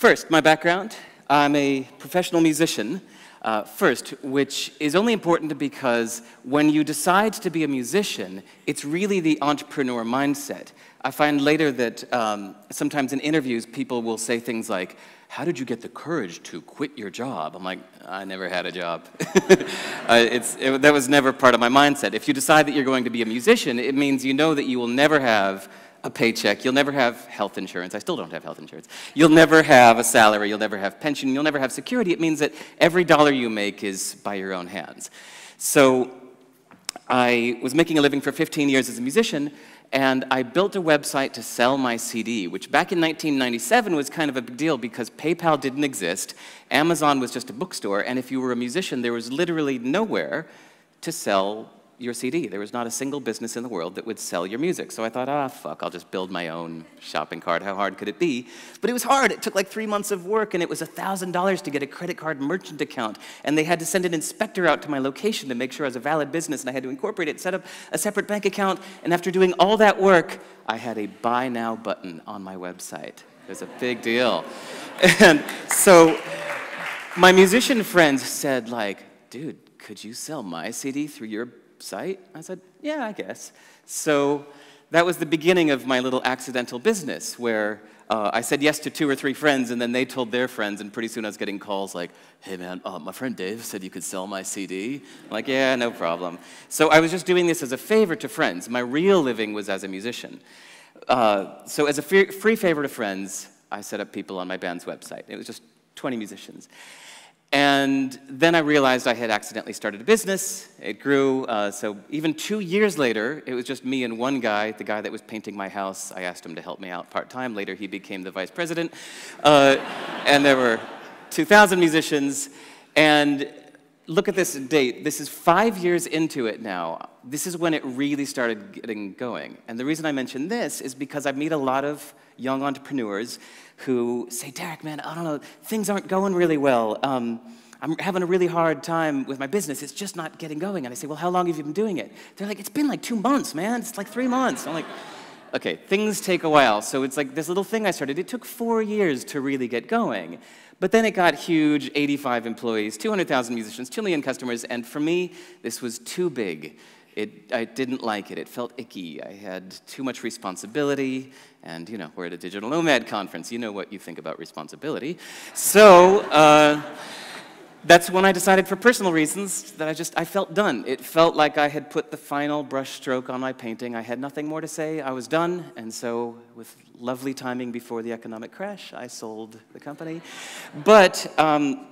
First, my background. I'm a professional musician. Uh, first, which is only important because when you decide to be a musician, it's really the entrepreneur mindset. I find later that um, sometimes in interviews, people will say things like, How did you get the courage to quit your job? I'm like, I never had a job. uh, it, that was never part of my mindset. If you decide that you're going to be a musician, it means you know that you will never have a paycheck. You'll never have health insurance. I still don't have health insurance. You'll never have a salary. You'll never have pension. You'll never have security. It means that every dollar you make is by your own hands. So I was making a living for 15 years as a musician, and I built a website to sell my CD, which back in 1997 was kind of a big deal because PayPal didn't exist, Amazon was just a bookstore, and if you were a musician, there was literally nowhere to sell your CD. There was not a single business in the world that would sell your music. So I thought, ah, fuck, I'll just build my own shopping cart. How hard could it be? But it was hard. It took like three months of work, and it was $1,000 to get a credit card merchant account. And they had to send an inspector out to my location to make sure I was a valid business, and I had to incorporate it, set up a separate bank account. And after doing all that work, I had a buy now button on my website. It was a big deal. And so my musician friends said, like, dude, could you sell my CD through your site? I said, yeah, I guess. So that was the beginning of my little accidental business where uh, I said yes to two or three friends, and then they told their friends, and pretty soon I was getting calls like, hey man, uh, my friend Dave said you could sell my CD. I'm like, yeah, no problem. So I was just doing this as a favor to friends. My real living was as a musician. Uh, so as a free favor to friends, I set up people on my band's website. It was just 20 musicians. And then I realized I had accidentally started a business. It grew. Uh, so even two years later, it was just me and one guy, the guy that was painting my house. I asked him to help me out part time. Later, he became the vice president. Uh, and there were 2,000 musicians. And look at this date. This is five years into it now. This is when it really started getting going. And the reason I mention this is because I meet a lot of young entrepreneurs who say, Derek, man, I don't know, things aren't going really well. Um, I'm having a really hard time with my business. It's just not getting going. And I say, well, how long have you been doing it? They're like, it's been like two months, man. It's like three months. I'm like, okay, things take a while. So it's like this little thing I started. It took four years to really get going. But then it got huge 85 employees, 200,000 musicians, 2 million customers. And for me, this was too big. It, I didn't like it. It felt icky. I had too much responsibility. And, you know, we're at a digital nomad conference. You know what you think about responsibility. So, uh, that's when I decided for personal reasons that I just, I felt done. It felt like I had put the final brush stroke on my painting. I had nothing more to say. I was done. And so, with lovely timing before the economic crash, I sold the company. But um,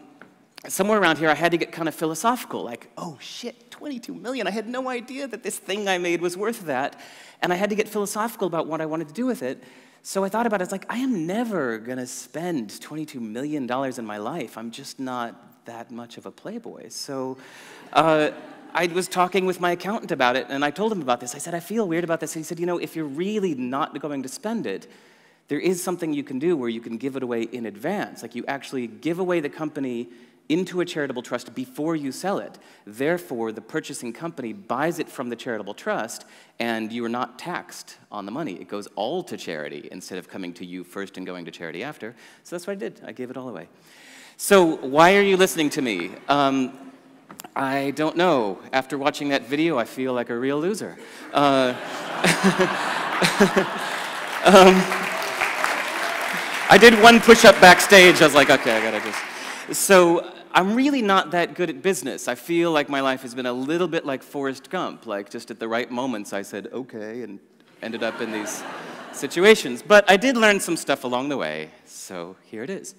somewhere around here, I had to get kind of philosophical like, oh shit, 22 million. I had no idea that this thing I made was worth that. And I had to get philosophical about what I wanted to do with it. So I thought about it, it's like, I am never gonna spend $22 million in my life. I'm just not that much of a playboy. So uh, I was talking with my accountant about it, and I told him about this. I said, I feel weird about this. And he said, You know, if you're really not going to spend it, there is something you can do where you can give it away in advance. Like you actually give away the company into a charitable trust before you sell it. Therefore, the purchasing company buys it from the charitable trust, and you are not taxed on the money. It goes all to charity instead of coming to you first and going to charity after. So that's what I did. I gave it all away. So, why are you listening to me? Um, I don't know. After watching that video, I feel like a real loser. Uh, um, I did one push up backstage. I was like, okay, I gotta just. So, I'm really not that good at business. I feel like my life has been a little bit like Forrest Gump. Like, just at the right moments, I said, okay, and ended up in these situations. But I did learn some stuff along the way, so here it is.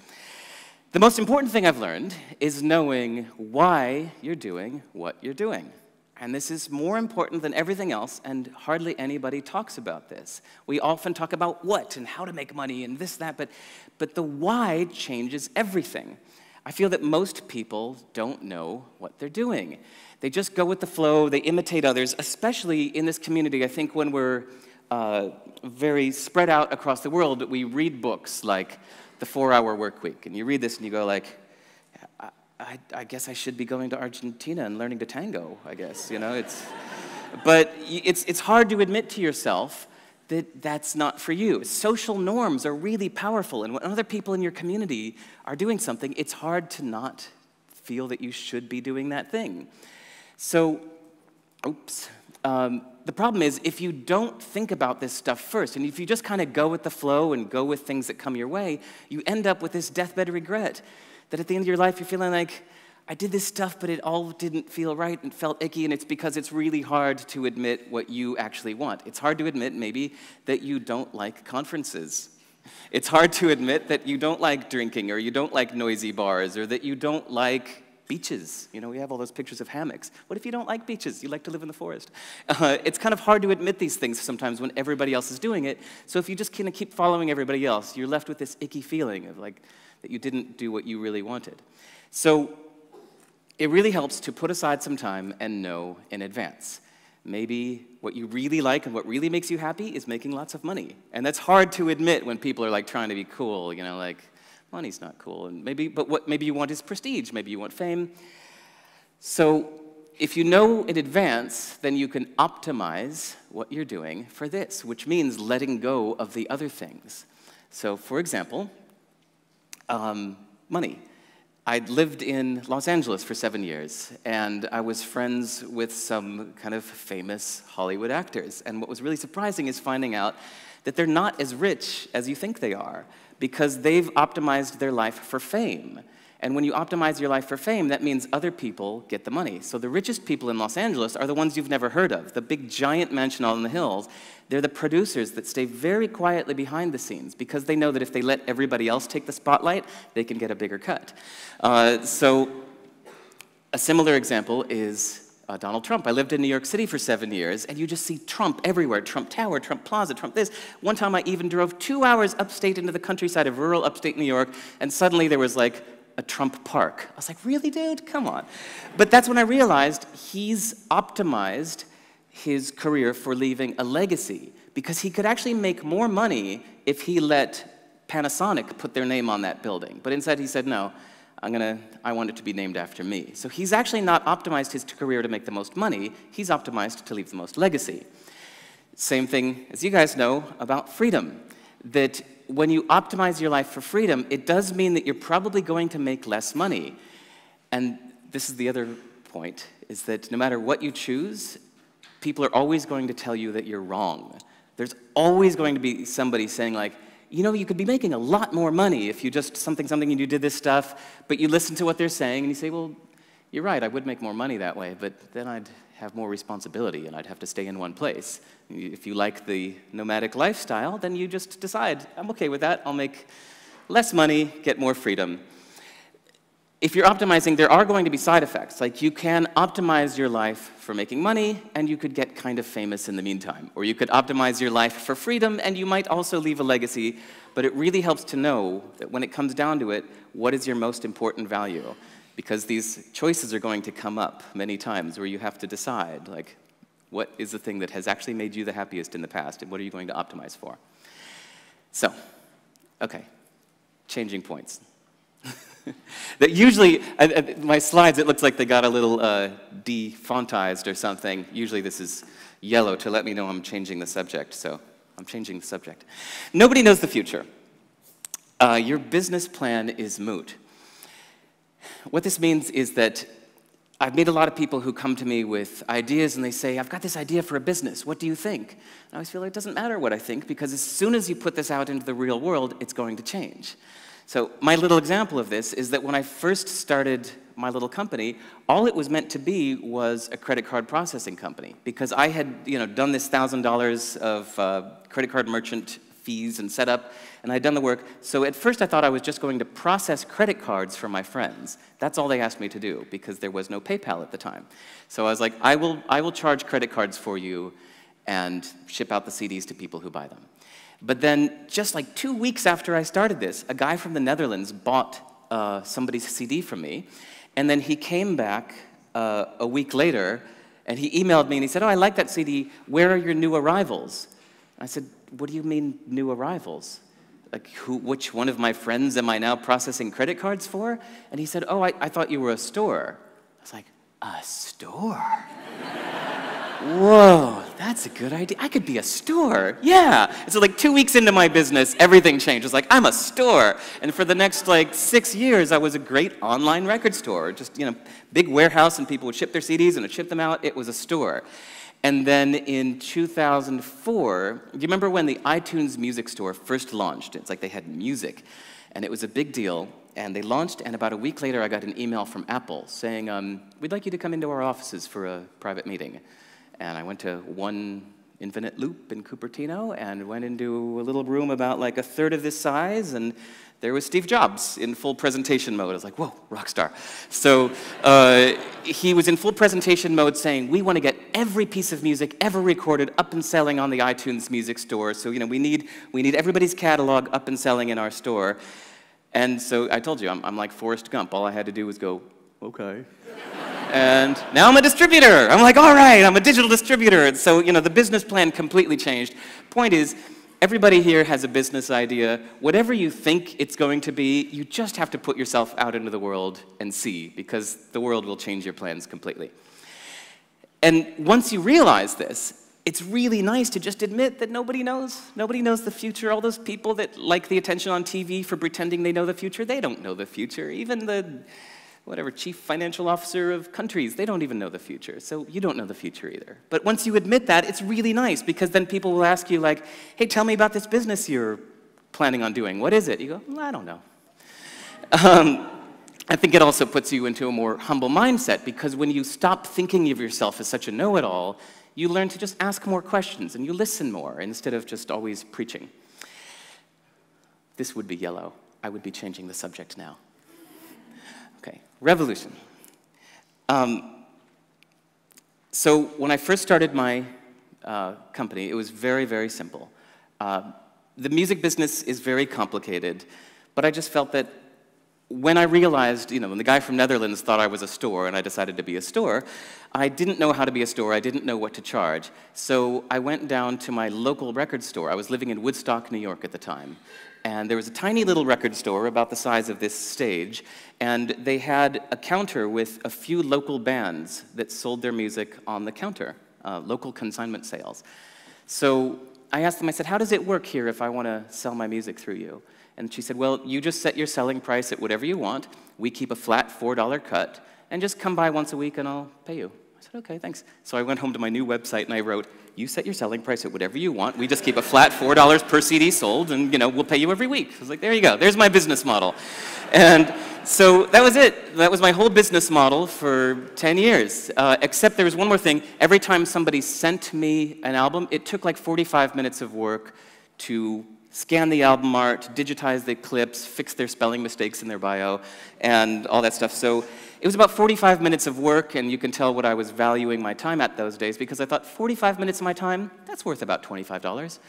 The most important thing I've learned is knowing why you're doing what you're doing. And this is more important than everything else, and hardly anybody talks about this. We often talk about what and how to make money and this, that, but, but the why changes everything. I feel that most people don't know what they're doing. They just go with the flow, they imitate others, especially in this community. I think when we're uh, very spread out across the world, we read books like the four hour work week. And you read this and you go like, I, I, I, guess I should be going to Argentina and learning to tango, I guess, you know, it's, but it's, it's hard to admit to yourself that that's not for you. Social norms are really powerful, and when other people in your community are doing something, it's hard to not feel that you should be doing that thing. So, oops. Um, the problem is if you don't think about this stuff first, and if you just kind of go with the flow and go with things that come your way, you end up with this deathbed regret that at the end of your life you're feeling like, I did this stuff, but it all didn't feel right and felt icky, and it's because it's really hard to admit what you actually want. It's hard to admit, maybe, that you don't like conferences. It's hard to admit that you don't like drinking, or you don't like noisy bars, or that you don't like beaches. You know, we have all those pictures of hammocks. What if you don't like beaches? You like to live in the forest. Uh, it's kind of hard to admit these things sometimes when everybody else is doing it. So if you just kind of keep following everybody else, you're left with this icky feeling of like that you didn't do what you really wanted. So it really helps to put aside some time and know in advance. Maybe what you really like and what really makes you happy is making lots of money. And that's hard to admit when people are like trying to be cool, you know, like money's not cool. And maybe, but what maybe you want is prestige, maybe you want fame. So if you know in advance, then you can optimize what you're doing for this, which means letting go of the other things. So for example, um, money. I'd lived in Los Angeles for seven years, and I was friends with some kind of famous Hollywood actors. And what was really surprising is finding out that they're not as rich as you think they are, because they've optimized their life for fame. And when you optimize your life for fame, that means other people get the money. So the richest people in Los Angeles are the ones you've never heard of, the big giant mansion on the hills. They're the producers that stay very quietly behind the scenes because they know that if they let everybody else take the spotlight, they can get a bigger cut. Uh, so a similar example is uh, Donald Trump. I lived in New York City for seven years, and you just see Trump everywhere Trump Tower, Trump Plaza, Trump this. One time I even drove two hours upstate into the countryside of rural upstate New York, and suddenly there was like a Trump park. I was like, really, dude? Come on. But that's when I realized he's optimized his career for leaving a legacy because he could actually make more money if he let Panasonic put their name on that building. But instead, he said, no, I'm gonna, I want it to be named after me. So he's actually not optimized his career to make the most money, he's optimized to leave the most legacy. Same thing, as you guys know, about freedom. That when you optimize your life for freedom, it does mean that you're probably going to make less money. And this is the other point, is that no matter what you choose, people are always going to tell you that you're wrong. There's always going to be somebody saying like, you know, you could be making a lot more money if you just something, something, and you did this stuff, but you listen to what they're saying and you say, well, you're right, I would make more money that way, but then I'd have more responsibility and I'd have to stay in one place. If you like the nomadic lifestyle, then you just decide, I'm okay with that, I'll make less money, get more freedom. If you're optimizing, there are going to be side effects. Like you can optimize your life for making money, and you could get kind of famous in the meantime. Or you could optimize your life for freedom, and you might also leave a legacy. But it really helps to know that when it comes down to it, what is your most important value? Because these choices are going to come up many times where you have to decide, like, what is the thing that has actually made you the happiest in the past, and what are you going to optimize for? So, okay, changing points. that usually, uh, uh, my slides, it looks like they got a little uh, defontized or something. Usually this is yellow to let me know I'm changing the subject, so I'm changing the subject. Nobody knows the future. Uh, your business plan is moot. What this means is that I've met a lot of people who come to me with ideas and they say, I've got this idea for a business. What do you think? And I always feel like it doesn't matter what I think because as soon as you put this out into the real world, it's going to change. So, my little example of this is that when I first started my little company, all it was meant to be was a credit card processing company because I had you know, done this $1,000 of uh, credit card merchant fees and setup, and I'd done the work. So at first I thought I was just going to process credit cards for my friends. That's all they asked me to do because there was no PayPal at the time. So I was like, I will, I will charge credit cards for you and ship out the CDs to people who buy them. But then, just like two weeks after I started this, a guy from the Netherlands bought uh, somebody's CD from me, and then he came back uh, a week later and he emailed me and he said, Oh, I like that CD. Where are your new arrivals? I said, What do you mean, new arrivals? Like, who, which one of my friends am I now processing credit cards for? And he said, Oh, I, I thought you were a store. I was like, A store? whoa, that's a good idea. I could be a store. Yeah. And so like two weeks into my business, everything changed. It's like, I'm a store. And for the next like six years, I was a great online record store. Just, you know, big warehouse and people would ship their CDs and would ship them out. It was a store. And then in 2004, do you remember when the iTunes Music Store first launched? It's like they had music, and it was a big deal. And they launched, and about a week later, I got an email from Apple saying, um, We'd like you to come into our offices for a private meeting. And I went to one infinite loop in Cupertino and went into a little room about like a third of this size, and there was Steve Jobs in full presentation mode. I was like, whoa, rock star. So uh, he was in full presentation mode saying, we want to get every piece of music ever recorded up and selling on the iTunes Music Store. So, you know, we need, we need everybody's catalog up and selling in our store. And so I told you, I'm, I'm like Forrest Gump. All I had to do was go, okay. and now I'm a distributor. I'm like, all right, I'm a digital distributor. And so, you know, the business plan completely changed. Point is, everybody here has a business idea. Whatever you think it's going to be, you just have to put yourself out into the world and see, because the world will change your plans completely. And once you realize this, it's really nice to just admit that nobody knows. Nobody knows the future. All those people that like the attention on TV for pretending they know the future, they don't know the future. Even the whatever chief financial officer of countries, they don't even know the future. So you don't know the future either. But once you admit that, it's really nice because then people will ask you like, "Hey, tell me about this business you're planning on doing. What is it?" You go, well, "I don't know." Um, I think it also puts you into a more humble mindset because when you stop thinking of yourself as such a know it all, you learn to just ask more questions and you listen more instead of just always preaching. This would be yellow. I would be changing the subject now. Okay, revolution. Um, so when I first started my uh, company, it was very, very simple. Uh, the music business is very complicated, but I just felt that when I realized, you know, when the guy from Netherlands thought I was a store and I decided to be a store, I didn't know how to be a store. I didn't know what to charge. So I went down to my local record store. I was living in Woodstock, New York at the time. And there was a tiny little record store about the size of this stage. And they had a counter with a few local bands that sold their music on the counter, uh, local consignment sales. So I asked them, I said, how does it work here if I want to sell my music through you? And she said, Well, you just set your selling price at whatever you want. We keep a flat $4 cut, and just come by once a week and I'll pay you. I said, Okay, thanks. So I went home to my new website and I wrote, You set your selling price at whatever you want. We just keep a flat $4 per CD sold, and you know, we'll pay you every week. I was like, There you go. There's my business model. And so that was it. That was my whole business model for 10 years. Uh, except there was one more thing. Every time somebody sent me an album, it took like 45 minutes of work to scan the album art, digitize the clips, fix their spelling mistakes in their bio, and all that stuff. So it was about 45 minutes of work, and you can tell what I was valuing my time at those days because I thought 45 minutes of my time, that's worth about $25.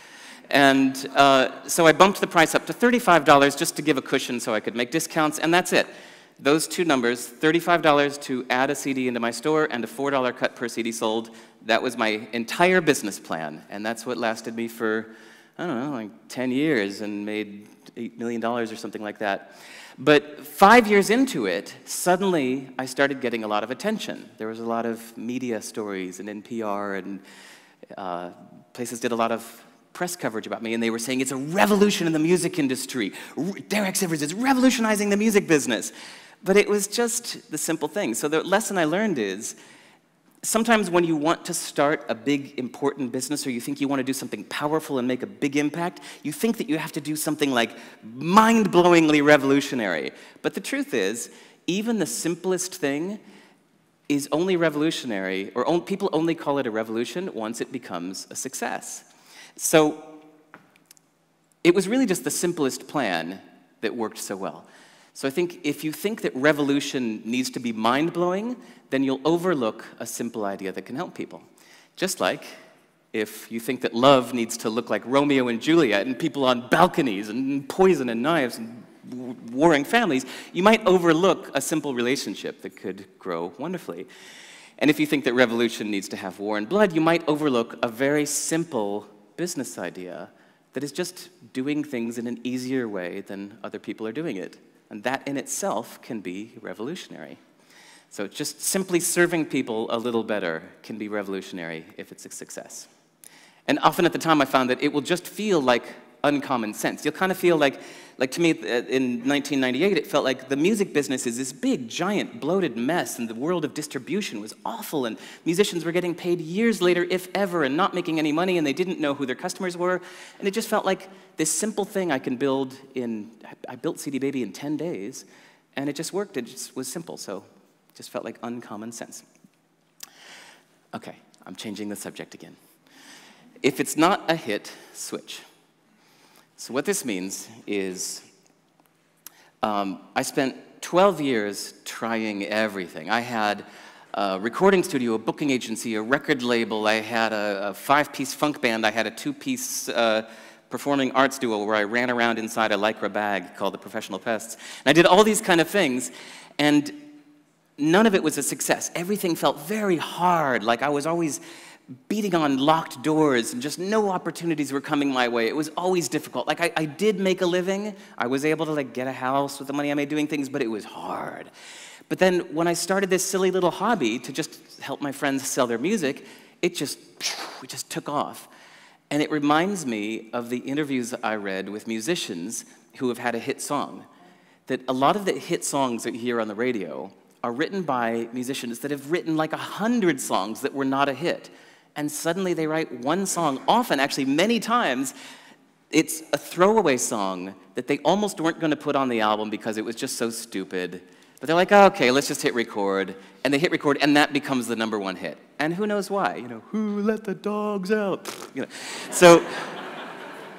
And uh, so I bumped the price up to $35 just to give a cushion so I could make discounts, and that's it. Those two numbers, $35 to add a CD into my store and a $4 cut per CD sold, that was my entire business plan, and that's what lasted me for I don't know, like 10 years and made $8 million or something like that. But five years into it, suddenly I started getting a lot of attention. There was a lot of media stories and NPR and uh, places did a lot of press coverage about me, and they were saying it's a revolution in the music industry. Derek Sivers is revolutionizing the music business. But it was just the simple thing. So the lesson I learned is Sometimes when you want to start a big, important business or you think you want to do something powerful and make a big impact, you think that you have to do something like mind-blowingly revolutionary. But the truth is, even the simplest thing is only revolutionary, or on, people only call it a revolution once it becomes a success. So it was really just the simplest plan that worked so well. So I think if you think that revolution needs to be mind-blowing, then you'll overlook a simple idea that can help people. Just like if you think that love needs to look like Romeo and Juliet and people on balconies and poison and knives and warring families, you might overlook a simple relationship that could grow wonderfully. And if you think that revolution needs to have war and blood, you might overlook a very simple business idea that is just doing things in an easier way than other people are doing it. And that in itself can be revolutionary. So just simply serving people a little better can be revolutionary if it's a success. And often at the time I found that it will just feel like uncommon sense. You'll kind of feel like, like to me uh, in 1998, it felt like the music business is this big, giant, bloated mess, and the world of distribution was awful, and musicians were getting paid years later, if ever, and not making any money, and they didn't know who their customers were. And it just felt like this simple thing I can build in, I built CD Baby in 10 days, and it just worked. It just was simple, so it just felt like uncommon sense. Okay, I'm changing the subject again. If it's not a hit, switch. So, what this means is um, I spent 12 years trying everything. I had a recording studio, a booking agency, a record label, I had a, a five piece funk band, I had a two piece uh, performing arts duo where I ran around inside a Lycra bag called the Professional Pests. And I did all these kind of things, and none of it was a success. Everything felt very hard, like I was always beating on locked doors and just no opportunities were coming my way. It was always difficult. Like I, I did make a living. I was able to like get a house with the money I made doing things, but it was hard. But then when I started this silly little hobby to just help my friends sell their music, it just, it just took off. And it reminds me of the interviews I read with musicians who have had a hit song. That a lot of the hit songs that you hear on the radio are written by musicians that have written like a hundred songs that were not a hit and suddenly they write one song, often, actually, many times, it's a throwaway song that they almost weren't going to put on the album because it was just so stupid. But they're like, oh, okay, let's just hit record. And they hit record, and that becomes the number one hit. And who knows why? You know, who let the dogs out? You know. So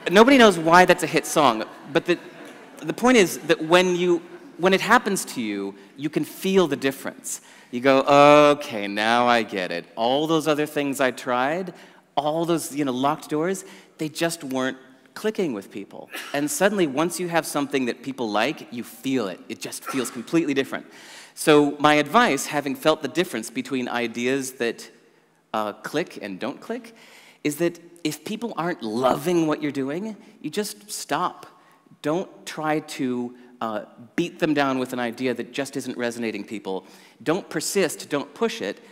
nobody knows why that's a hit song. But the, the point is that when, you, when it happens to you, you can feel the difference. You go, okay, now I get it. All those other things I tried, all those you know, locked doors, they just weren't clicking with people. And suddenly, once you have something that people like, you feel it. It just feels completely different. So, my advice, having felt the difference between ideas that uh, click and don't click, is that if people aren't loving what you're doing, you just stop. Don't try to uh, beat them down with an idea that just isn't resonating people. Don't persist, don't push it.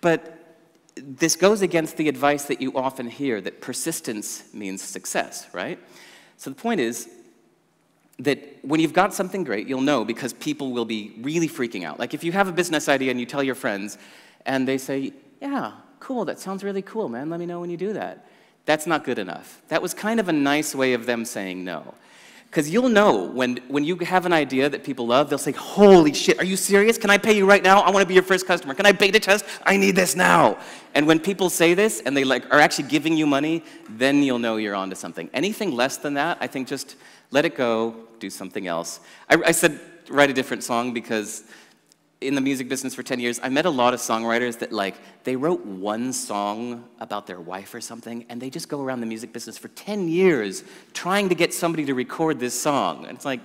But this goes against the advice that you often hear that persistence means success, right? So the point is that when you've got something great, you'll know because people will be really freaking out. Like if you have a business idea and you tell your friends and they say, Yeah, cool, that sounds really cool, man, let me know when you do that. That's not good enough. That was kind of a nice way of them saying no. Because you'll know when, when you have an idea that people love, they'll say, Holy shit, are you serious? Can I pay you right now? I want to be your first customer. Can I beta test? I need this now. And when people say this and they like are actually giving you money, then you'll know you're onto something. Anything less than that, I think just let it go, do something else. I, I said write a different song because in the music business for 10 years, I met a lot of songwriters that like they wrote one song about their wife or something and they just go around the music business for 10 years trying to get somebody to record this song. And it's like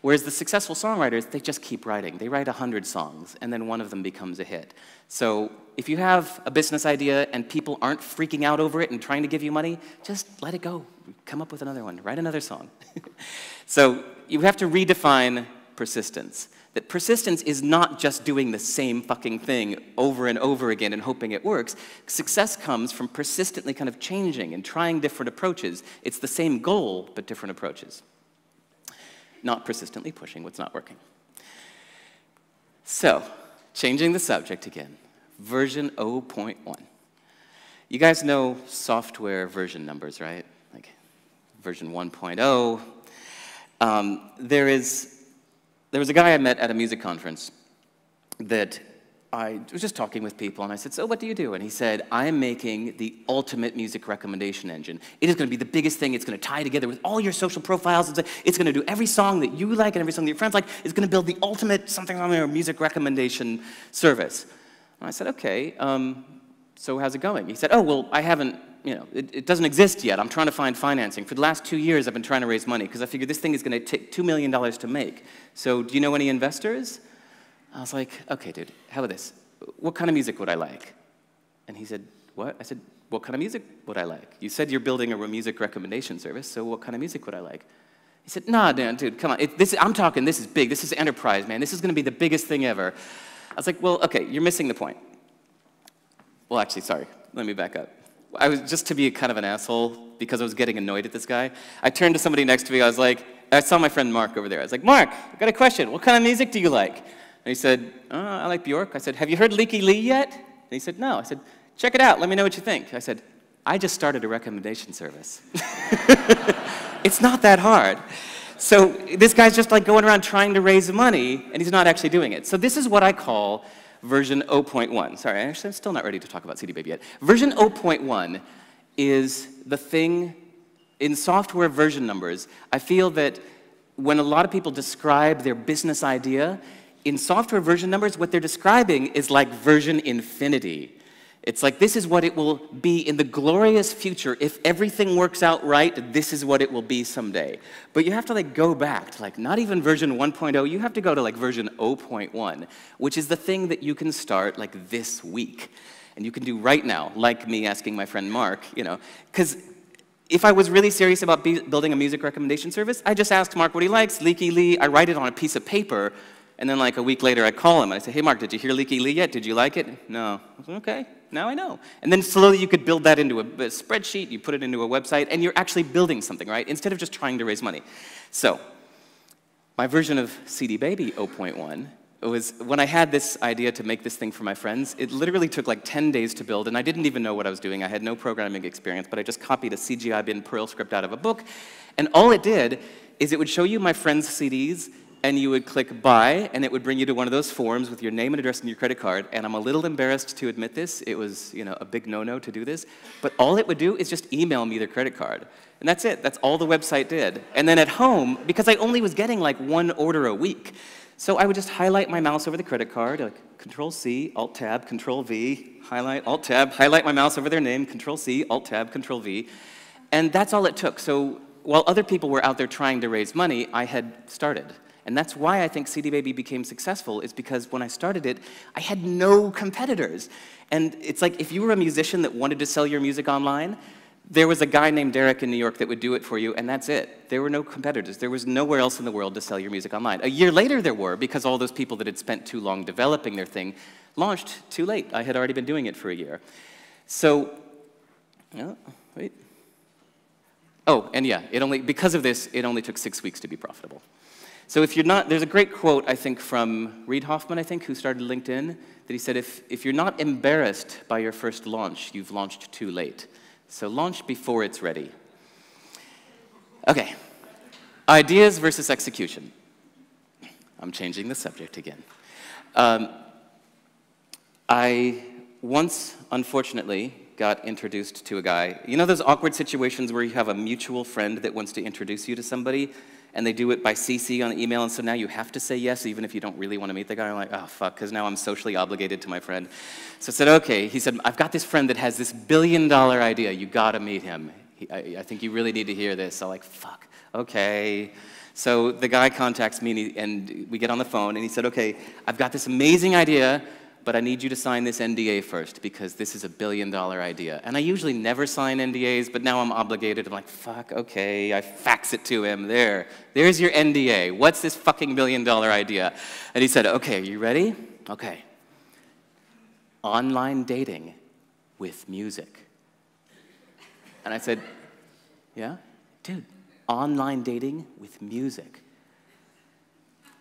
whereas the successful songwriters, they just keep writing. They write 100 songs and then one of them becomes a hit. So if you have a business idea and people aren't freaking out over it and trying to give you money, just let it go. Come up with another one. Write another song. so you have to redefine persistence that persistence is not just doing the same fucking thing over and over again and hoping it works. Success comes from persistently kind of changing and trying different approaches. It's the same goal, but different approaches. Not persistently pushing what's not working. So, changing the subject again, version 0.1. You guys know software version numbers, right? Like version 1.0. Um, there is there was a guy I met at a music conference that I was just talking with people, and I said, So, what do you do? And he said, I'm making the ultimate music recommendation engine. It is going to be the biggest thing. It's going to tie together with all your social profiles. It's going to do every song that you like and every song that your friends like. It's going to build the ultimate something on your music recommendation service. And I said, Okay, um, so how's it going? He said, Oh, well, I haven't you know, it, it, doesn't exist yet. I'm trying to find financing. For the last two years, I've been trying to raise money because I figured this thing is going to take $2 million to make. So do you know any investors? I was like, okay, dude, how about this? What kind of music would I like? And he said, what? I said, what kind of music would I like? You said you're building a music recommendation service, so what kind of music would I like? He said, nah, dude, dude come on. It, this, I'm talking, this is big. This is enterprise, man. This is going to be the biggest thing ever. I was like, well, okay, you're missing the point. Well, actually, sorry, let me back up. I was just to be kind of an asshole because I was getting annoyed at this guy. I turned to somebody next to me. I was like, I saw my friend Mark over there. I was like, Mark, I got a question. What kind of music do you like? And he said, oh, I like Bjork. I said, Have you heard Lykke Li yet? And he said, No. I said, Check it out. Let me know what you think. I said, I just started a recommendation service. it's not that hard. So this guy's just like going around trying to raise money, and he's not actually doing it. So this is what I call version 0.1. Sorry, actually, I'm still not ready to talk about CD Baby yet. Version 0.1 is the thing in software version numbers. I feel that when a lot of people describe their business idea, in software version numbers, what they're describing is like version infinity. It's like this is what it will be in the glorious future. If everything works out right, this is what it will be someday. But you have to like go back to like not even version 1.0, you have to go to like version 0.1, which is the thing that you can start like this week. And you can do right now, like me asking my friend Mark, you know, because if I was really serious about building a music recommendation service, I just asked Mark what he likes, Lykke Li, I write it on a piece of paper, and then like a week later I call him and I say, hey Mark, did you hear Lykke Li yet? Did you like it? No. Said, okay, now I know. And then slowly you could build that into a, a spreadsheet, you put it into a website, and you're actually building something, right? Instead of just trying to raise money. So, my version of CD Baby 0.1 was when I had this idea to make this thing for my friends, it literally took like 10 days to build, and I didn't even know what I was doing. I had no programming experience, but I just copied a CGI bin Perl script out of a book, and all it did is it would show you my friends' CDs and you would click buy, and it would bring you to one of those forms with your name and address and your credit card. And I'm a little embarrassed to admit this. It was, you know, a big no-no to do this. But all it would do is just email me their credit card. And that's it. That's all the website did. And then at home, because I only was getting like one order a week, so I would just highlight my mouse over the credit card, like Control C, Alt Tab, Control V, highlight, Alt Tab, highlight my mouse over their name, Control C, Alt Tab, Control V. And that's all it took. So while other people were out there trying to raise money, I had started. And that's why I think CD Baby became successful, is because when I started it, I had no competitors. And it's like if you were a musician that wanted to sell your music online, there was a guy named Derek in New York that would do it for you, and that's it. There were no competitors. There was nowhere else in the world to sell your music online. A year later, there were, because all those people that had spent too long developing their thing launched too late. I had already been doing it for a year. So, oh, wait. Oh, and yeah, it only, because of this, it only took six weeks to be profitable. So if you're not, there's a great quote, I think, from Reid Hoffman, I think, who started LinkedIn, that he said, if, if you're not embarrassed by your first launch, you've launched too late. So launch before it's ready. Okay, ideas versus execution. I'm changing the subject again. Um, I once, unfortunately, got introduced to a guy. You know those awkward situations where you have a mutual friend that wants to introduce you to somebody, and they do it by CC on the email, and so now you have to say yes, even if you don't really want to meet the guy. I'm like, oh, fuck, because now I'm socially obligated to my friend. So I said, okay. He said, I've got this friend that has this billion dollar idea. You got to meet him. He, I, I, think you really need to hear this. I'm like, fuck, okay. So the guy contacts me, and, he, and we get on the phone, and he said, okay, I've got this amazing idea but I need you to sign this NDA first because this is a billion dollar idea. And I usually never sign NDAs, but now I'm obligated. I'm like, fuck, okay. I fax it to him. There, there's your NDA. What's this fucking billion dollar idea? And he said, okay, are you ready? Okay. Online dating with music. And I said, yeah? Dude, online dating with music.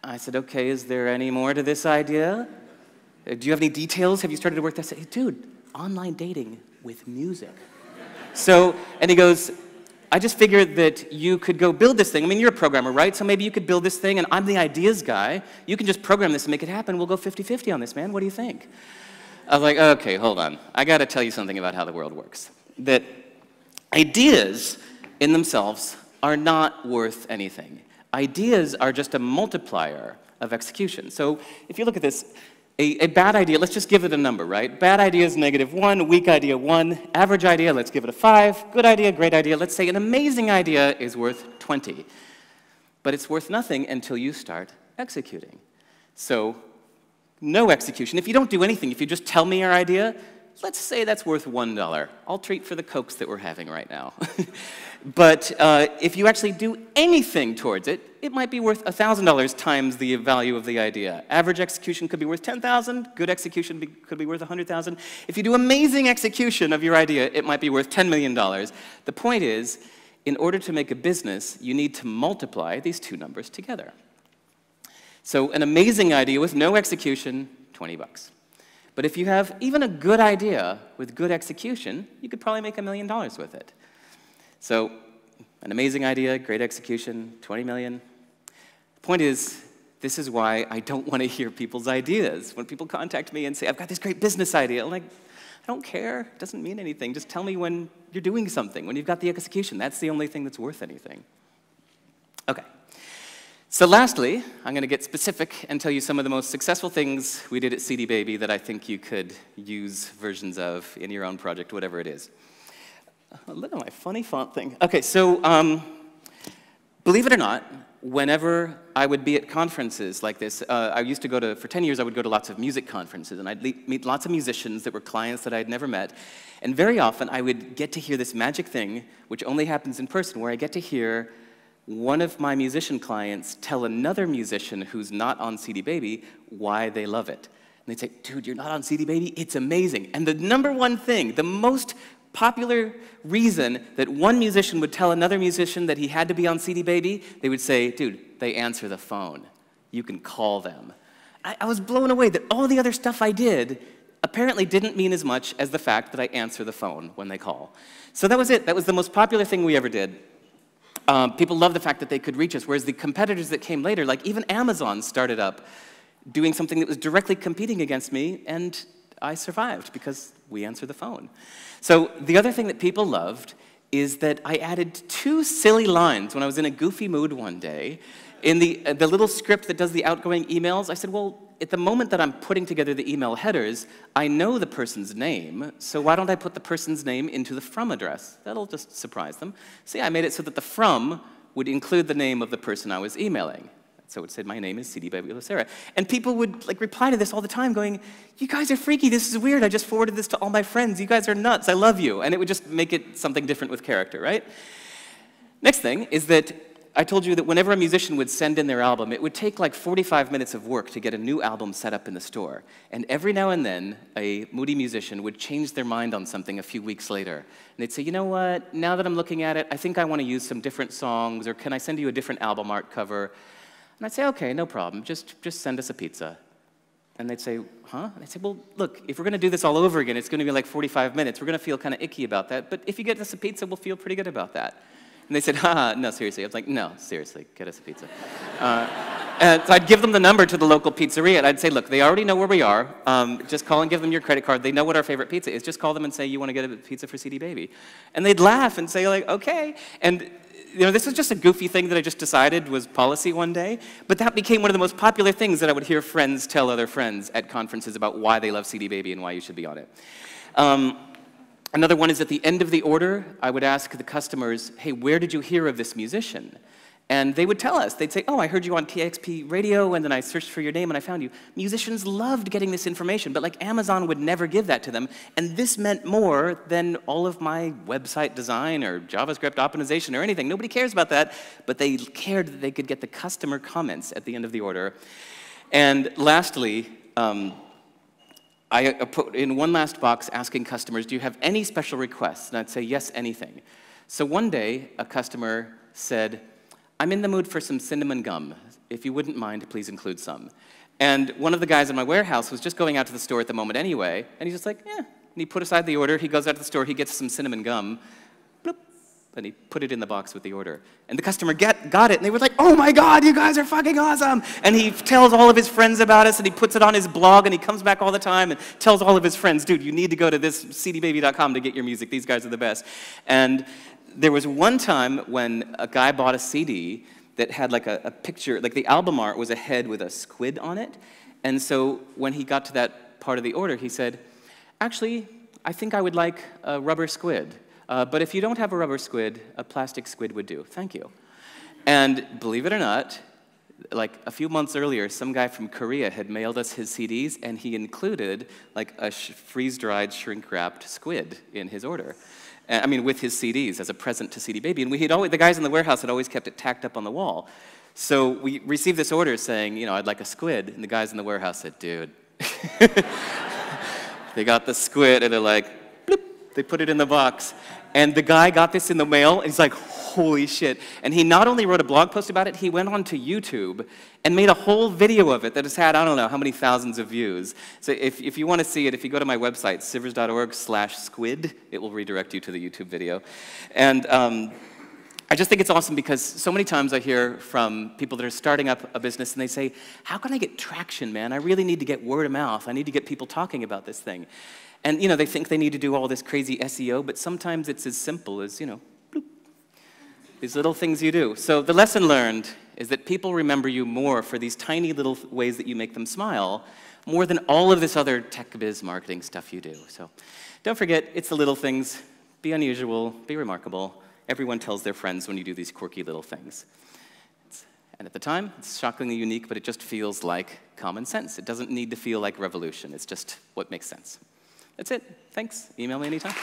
I said, okay, is there any more to this idea? Uh, do you have any details? Have you started to work that? I say, dude, online dating with music. so, and he goes, I just figured that you could go build this thing. I mean, you're a programmer, right? So maybe you could build this thing, and I'm the ideas guy. You can just program this and make it happen. We'll go 50 50 on this, man. What do you think? I was like, okay, hold on. I got to tell you something about how the world works. That ideas in themselves are not worth anything. Ideas are just a multiplier of execution. So if you look at this, a, a, bad idea, let's just give it a number, right? Bad idea is negative one, weak idea one, average idea, let's give it a five, good idea, great idea, let's say an amazing idea is worth 20. But it's worth nothing until you start executing. So, no execution. If you don't do anything, if you just tell me your idea, let's say that's worth $1. I'll treat for the cokes that we're having right now. but uh, if you actually do anything towards it, it might be worth $1,000 times the value of the idea. Average execution could be worth 10,000, good execution be, could be worth 100,000. If you do amazing execution of your idea, it might be worth $10 million. The point is, in order to make a business, you need to multiply these two numbers together. So an amazing idea with no execution, 20 bucks. But if you have even a good idea with good execution, you could probably make a million dollars with it. So an amazing idea, great execution, 20 million. The point is, this is why I don't want to hear people's ideas. When people contact me and say, I've got this great business idea, I'm like, I don't care. It doesn't mean anything. Just tell me when you're doing something, when you've got the execution. That's the only thing that's worth anything. Okay. So lastly, I'm going to get specific and tell you some of the most successful things we did at CD Baby that I think you could use versions of in your own project, whatever it is. Look at my funny font thing. Okay, so um, believe it or not, whenever I would be at conferences like this, uh, I used to go to, for 10 years, I would go to lots of music conferences, and I'd meet lots of musicians that were clients that I had never met. And very often, I would get to hear this magic thing, which only happens in person, where I get to hear one of my musician clients tell another musician who's not on CD Baby why they love it. And they'd say, dude, you're not on CD Baby? It's amazing. And the number one thing, the most popular reason that one musician would tell another musician that he had to be on CD Baby, they would say, dude, they answer the phone. You can call them. I, I was blown away that all the other stuff I did apparently didn't mean as much as the fact that I answer the phone when they call. So that was it. That was the most popular thing we ever did. Um, people love the fact that they could reach us, whereas the competitors that came later, like even Amazon started up doing something that was directly competing against me, and I survived because we answer the phone. So the other thing that people loved is that I added two silly lines when I was in a goofy mood one day. In the, uh, the little script that does the outgoing emails, I said, well, at the moment that I'm putting together the email headers, I know the person's name, so why don't I put the person's name into the from address? That'll just surprise them. See, I made it so that the from would include the name of the person I was emailing. So it said, my name is CD Baby Lucera. And people would like reply to this all the time going, you guys are freaky, this is weird, I just forwarded this to all my friends, you guys are nuts, I love you. And it would just make it something different with character, right? Next thing is that I told you that whenever a musician would send in their album, it would take like 45 minutes of work to get a new album set up in the store. And every now and then, a moody musician would change their mind on something a few weeks later. And they'd say, you know what, now that I'm looking at it, I think I want to use some different songs, or can I send you a different album art cover? And I'd say, okay, no problem, just, just send us a pizza. And they'd say, huh? And I'd say, well, look, if we're going to do this all over again, it's going to be like 45 minutes. We're going to feel kind of icky about that. But if you get us a pizza, we'll feel pretty good about that. And they said, haha, no, seriously. I was like, no, seriously, get us a pizza. Uh, and so I'd give them the number to the local pizzeria, and I'd say, look, they already know where we are. Um, just call and give them your credit card. They know what our favorite pizza is. Just call them and say, you want to get a pizza for CD Baby. And they'd laugh and say, like, okay. And you know, this was just a goofy thing that I just decided was policy one day, but that became one of the most popular things that I would hear friends tell other friends at conferences about why they love CD Baby and why you should be on it. Um, Another one is at the end of the order, I would ask the customers, hey, where did you hear of this musician? And they would tell us, they'd say, oh, I heard you on KEXP radio, and then I searched for your name and I found you. Musicians loved getting this information, but like Amazon would never give that to them. And this meant more than all of my website design or JavaScript optimization or anything. Nobody cares about that, but they cared that they could get the customer comments at the end of the order. And lastly, um, I put in one last box asking customers, do you have any special requests? And I'd say, yes, anything. So one day, a customer said, I'm in the mood for some cinnamon gum. If you wouldn't mind, please include some. And one of the guys in my warehouse was just going out to the store at the moment anyway, and he's just like, yeah. And he put aside the order, he goes out to the store, he gets some cinnamon gum, bloop, and he put it in the box with the order. And the customer get, got it, and they were like, oh my God, you guys are fucking awesome. And he tells all of his friends about us, and he puts it on his blog, and he comes back all the time and tells all of his friends, dude, you need to go to this cdbaby.com to get your music. These guys are the best. And there was one time when a guy bought a CD that had like a, a picture, like the album art was a head with a squid on it. And so when he got to that part of the order, he said, actually, I think I would like a rubber squid. Uh, but if you don't have a rubber squid, a plastic squid would do. Thank you. And believe it or not, like a few months earlier, some guy from Korea had mailed us his CDs, and he included like a sh freeze-dried, shrink-wrapped squid in his order. Uh, I mean, with his CDs as a present to CD Baby. And we had always, the guys in the warehouse had always kept it tacked up on the wall. So we received this order saying, you know, I'd like a squid. And the guys in the warehouse said, dude. they got the squid and they're like, bloop, they put it in the box. And the guy got this in the mail and he's like, holy shit. And he not only wrote a blog post about it, he went on to YouTube and made a whole video of it that has had, I don't know how many thousands of views. So if, if you want to see it, if you go to my website, sivers.org slash squid, it will redirect you to the YouTube video. And um, I just think it's awesome because so many times I hear from people that are starting up a business and they say, How can I get traction, man? I really need to get word of mouth. I need to get people talking about this thing. And you know, they think they need to do all this crazy SEO, but sometimes it's as simple as, you know, bloop, these little things you do. So the lesson learned is that people remember you more for these tiny little ways that you make them smile, more than all of this other tech biz marketing stuff you do. So don't forget, it's the little things. Be unusual, be remarkable. Everyone tells their friends when you do these quirky little things. And at the time, it's shockingly unique, but it just feels like common sense. It doesn't need to feel like revolution. It's just what makes sense. That's it. Thanks. Email me anytime.